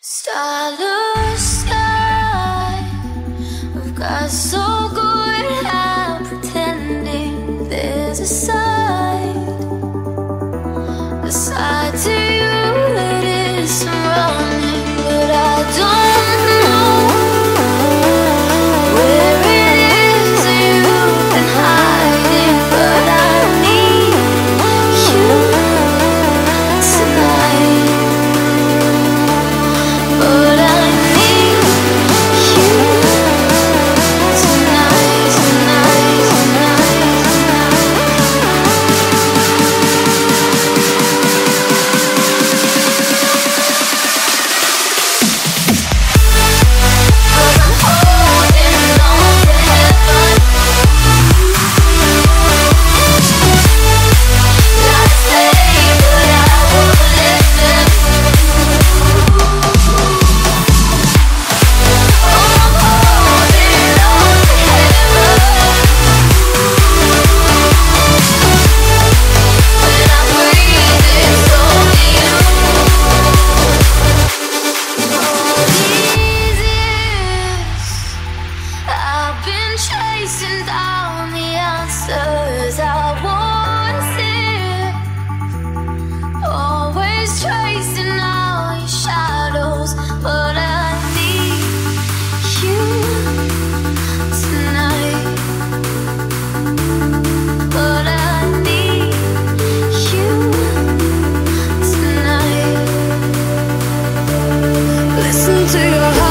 Starless sky, We've got so good at pretending there's a side to. into your heart.